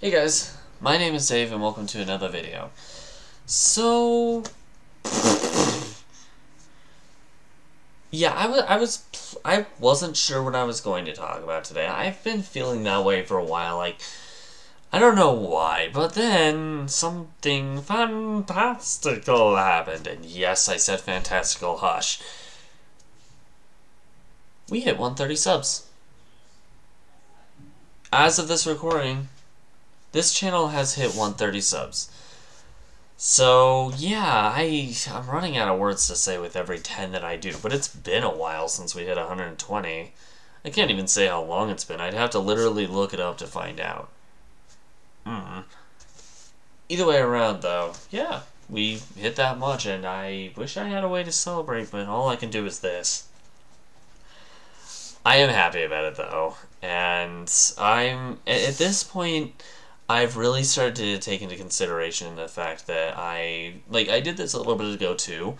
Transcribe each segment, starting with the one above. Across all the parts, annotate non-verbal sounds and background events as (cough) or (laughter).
Hey guys, my name is Dave and welcome to another video. So... Yeah, I was, I was, I wasn't sure what I was going to talk about today. I've been feeling that way for a while, like, I don't know why, but then something fantastical happened, and yes, I said fantastical, hush. We hit 130 subs. As of this recording, this channel has hit 130 subs. So, yeah, I, I'm running out of words to say with every 10 that I do, but it's been a while since we hit 120. I can't even say how long it's been. I'd have to literally look it up to find out. Hmm. Either way around, though, yeah, we hit that much, and I wish I had a way to celebrate, but all I can do is this. I am happy about it, though, and I'm, at this point, I've really started to take into consideration the fact that I, like, I did this a little bit ago too,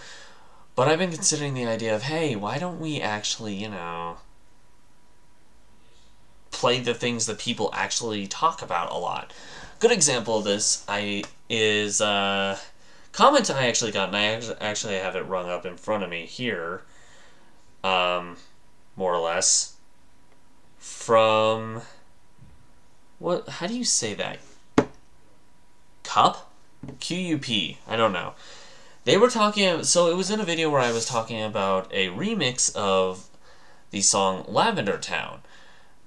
but I've been considering the idea of, hey, why don't we actually, you know, play the things that people actually talk about a lot. Good example of this I is uh, comment I actually got, and I actually have it rung up in front of me here, um, more or less, from what? How do you say that? Cup? Q-U-P. I don't know. They were talking... So it was in a video where I was talking about a remix of the song Lavender Town.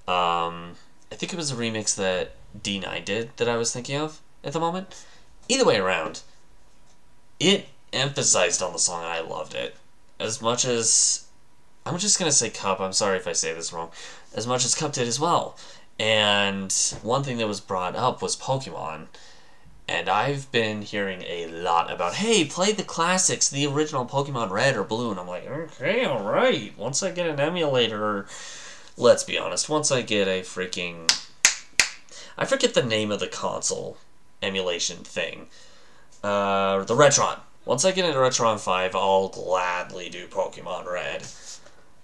Um, I think it was a remix that D9 did that I was thinking of at the moment. Either way around, it emphasized on the song and I loved it. As much as... I'm just going to say Cup. I'm sorry if I say this wrong. As much as Cup did as well. And one thing that was brought up was Pokemon. And I've been hearing a lot about, hey, play the classics, the original Pokemon Red or Blue. And I'm like, okay, alright. Once I get an emulator, let's be honest, once I get a freaking. I forget the name of the console emulation thing. Uh, the Retron. Once I get into Retron 5, I'll gladly do Pokemon Red.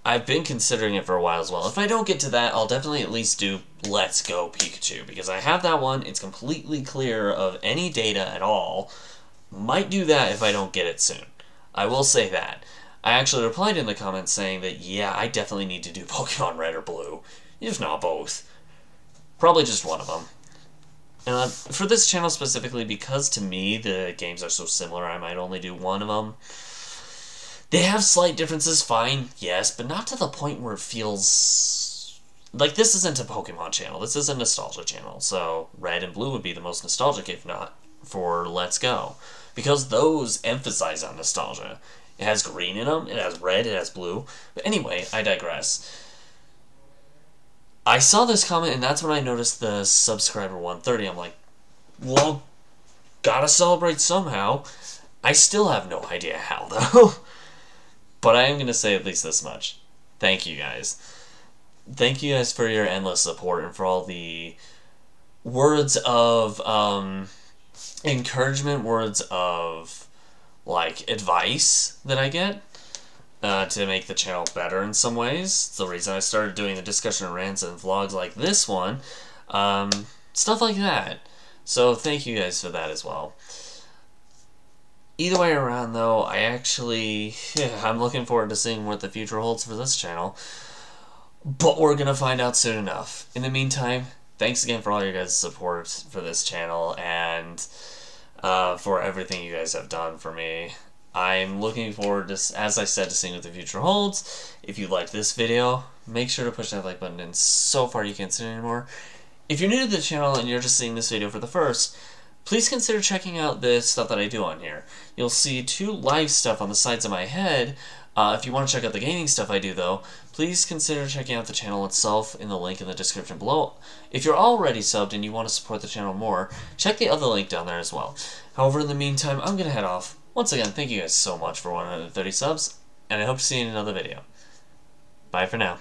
I've been considering it for a while as well. If I don't get to that, I'll definitely at least do Let's Go Pikachu, because I have that one, it's completely clear of any data at all. Might do that if I don't get it soon. I will say that. I actually replied in the comments saying that, yeah, I definitely need to do (laughs) Pokemon Red or Blue, if not both. Probably just one of them. And for this channel specifically, because to me the games are so similar, I might only do one of them. They have slight differences, fine, yes, but not to the point where it feels... Like, this isn't a Pokemon channel, this is a nostalgia channel, so red and blue would be the most nostalgic, if not, for Let's Go. Because those emphasize on nostalgia. It has green in them, it has red, it has blue. But anyway, I digress. I saw this comment, and that's when I noticed the subscriber 130. I'm like, well, gotta celebrate somehow. I still have no idea how, though. (laughs) But I am going to say at least this much. Thank you guys. Thank you guys for your endless support and for all the words of um, encouragement, words of like advice that I get uh, to make the channel better in some ways. It's the reason I started doing the discussion rants and vlogs like this one. Um, stuff like that. So thank you guys for that as well. Either way around, though, I actually... Yeah, (sighs) I'm looking forward to seeing what the future holds for this channel. But we're going to find out soon enough. In the meantime, thanks again for all your guys' support for this channel and uh, for everything you guys have done for me. I'm looking forward to, as I said, to seeing what the future holds. If you liked this video, make sure to push that like button, and so far you can't see it anymore. If you're new to the channel and you're just seeing this video for the first, please consider checking out the stuff that I do on here. You'll see two live stuff on the sides of my head. Uh, if you want to check out the gaming stuff I do, though, please consider checking out the channel itself in the link in the description below. If you're already subbed and you want to support the channel more, check the other link down there as well. However, in the meantime, I'm going to head off. Once again, thank you guys so much for 130 subs, and I hope to see you in another video. Bye for now.